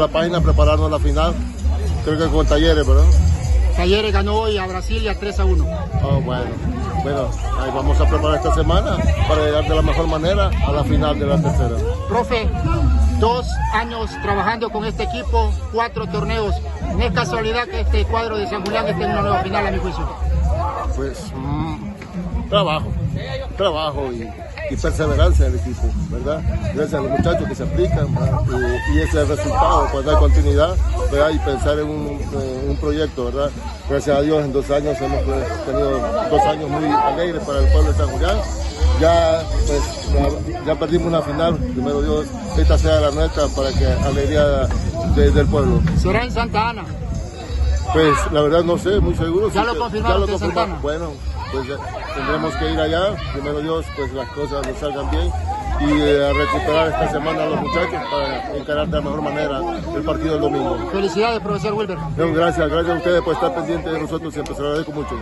La página prepararnos la final, creo que con Talleres, ¿verdad? Talleres ganó hoy a Brasilia 3 a 1. Oh, bueno, bueno, ahí vamos a preparar esta semana para llegar de la mejor manera a la final de la tercera. Profe, dos años trabajando con este equipo, cuatro torneos. No es casualidad que este cuadro de San Julián esté en una nueva final, a mi juicio. Pues mm, trabajo, trabajo y, y, perseverancia del equipo, ¿verdad? Gracias a los muchachos que se aplican y, y, ese resultado, pues dar continuidad ¿verdad? y pensar en un, un, proyecto, ¿verdad? Gracias a Dios en dos años hemos pues, tenido dos años muy alegres para el pueblo de San Julián. Ya, pues, ya, ya perdimos una final, primero Dios, esta sea la nuestra para que alegría de, del pueblo. ¿Será en Santa Ana? Pues la verdad no sé, muy seguro. ¿Ya lo confirmaron? Ya lo confirmaron. Bueno, pues tendremos que ir allá, primero Dios, pues las cosas nos salgan bien y eh, a recuperar esta semana a los muchachos para encarar de la mejor manera el partido del domingo. Felicidades, profesor Wilber. No, gracias, gracias a ustedes por estar pendientes de nosotros, siempre se lo agradezco mucho.